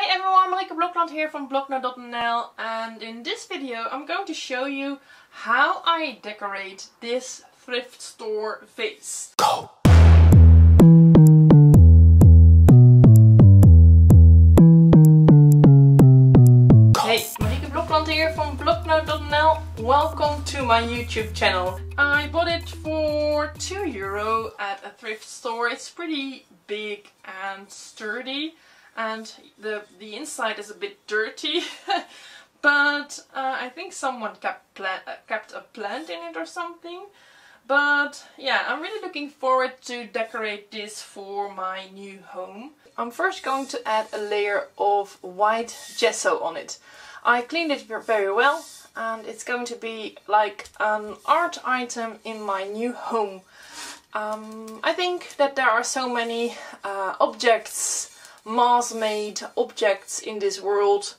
Hey everyone, Marieke Blokland here from bloknote.nl and in this video I'm going to show you how I decorate this thrift store vase. Go! Hey, Marieke Blokland here from bloknote.nl. Welcome to my YouTube channel. I bought it for 2 euro at a thrift store. It's pretty big and sturdy and the, the inside is a bit dirty. but uh, I think someone kept, uh, kept a plant in it or something. But yeah, I'm really looking forward to decorate this for my new home. I'm first going to add a layer of white gesso on it. I cleaned it very well and it's going to be like an art item in my new home. Um, I think that there are so many uh, objects mass-made objects in this world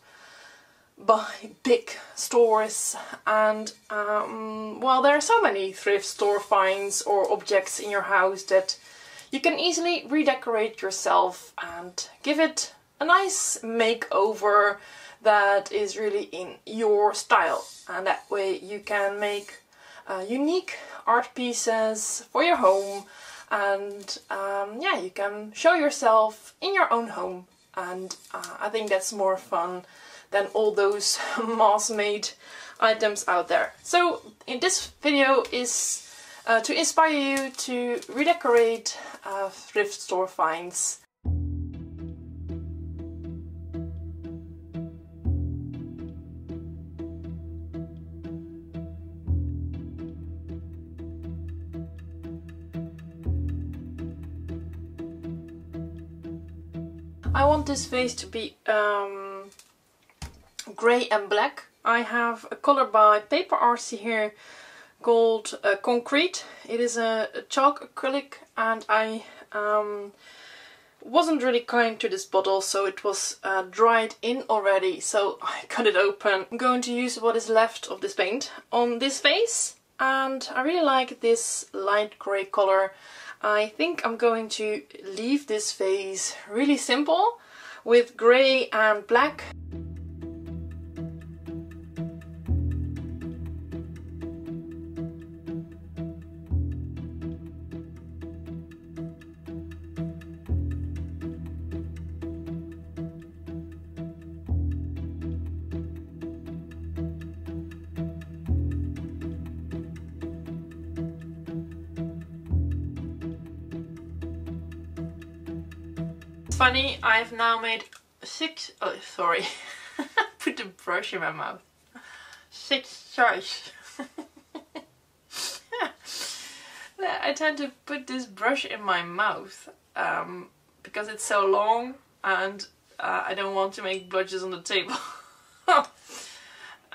by big stores and um, well there are so many thrift store finds or objects in your house that you can easily redecorate yourself and give it a nice makeover that is really in your style. And that way you can make uh, unique art pieces for your home and um, yeah you can show yourself in your own home and uh, I think that's more fun than all those mass-made items out there. So in this video is uh, to inspire you to redecorate uh, thrift store finds I want this vase to be um, grey and black. I have a color by Paper Artsy here called uh, Concrete. It is a, a, chalk acrylic and I um, wasn't really kind to this bottle so it was uh, dried in already so I cut it open. I'm going to use what is left of this paint on this vase and I really like this light grey color I think I'm going to leave this vase really simple with grey and black. Funny, I've now made six, oh sorry, put the brush in my mouth. Six choice. I tend to put this brush in my mouth um, because it's so long and uh, I don't want to make blotches on the table.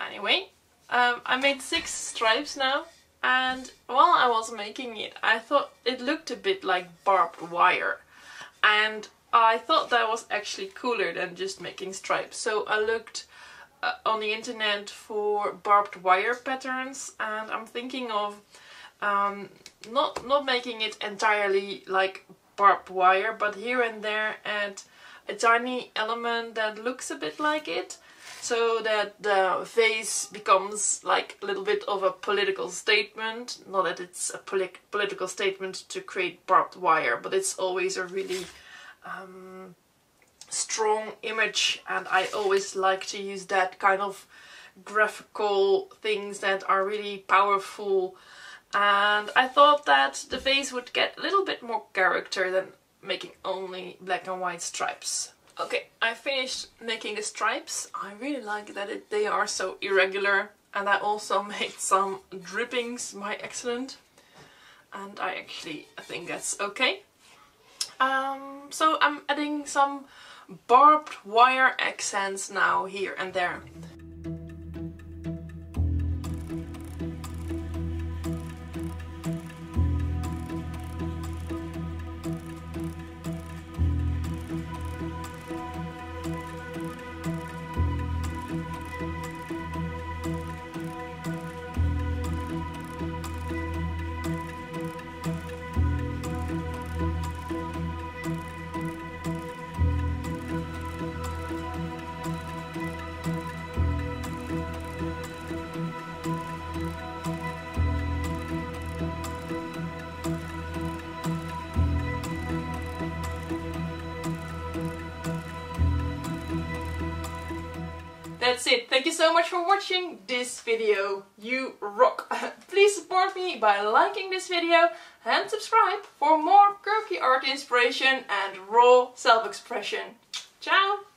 anyway, um, I made six stripes now and while I was making it I thought it looked a bit like barbed wire and I thought that was actually cooler than just making stripes. So I looked uh, on the internet for barbed wire patterns and I'm thinking of um, not, not making it entirely like barbed wire but here and there add a tiny element that looks a bit like it so that the vase becomes like a little bit of a political statement. Not that it's a polit political statement to create barbed wire, but it's always a really um, strong image and I always like to use that kind of graphical things that are really powerful and I thought that the vase would get a little bit more character than making only black and white stripes. Okay, I finished making the stripes. I really like that it, they are so irregular and I also made some drippings by accident and I actually think that's okay. Um, so I'm adding some barbed wire accents now here and there. That's it. Thank you so much for watching this video. You rock. Please support me by liking this video and subscribe for more quirky art inspiration and raw self-expression. Ciao!